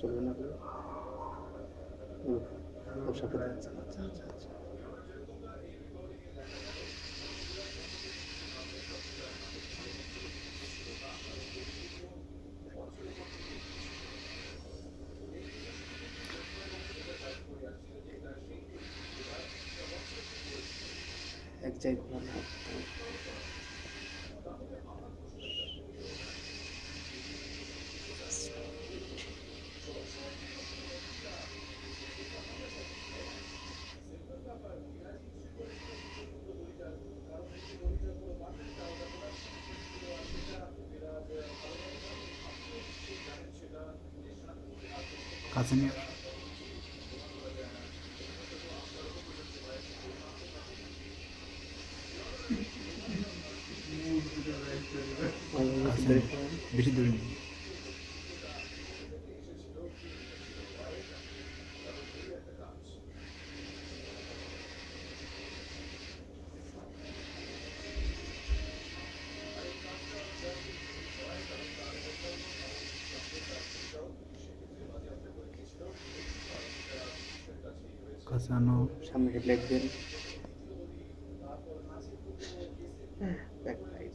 চলবে না পোশাকে আচ্ছা আচ্ছা আচ্ছা আচ্ছা। এক জায়গায় kazanıyor. Kazanıyor. Biri dönüyor. কাসানো সামনে ব্ল্যাক দেন। Back light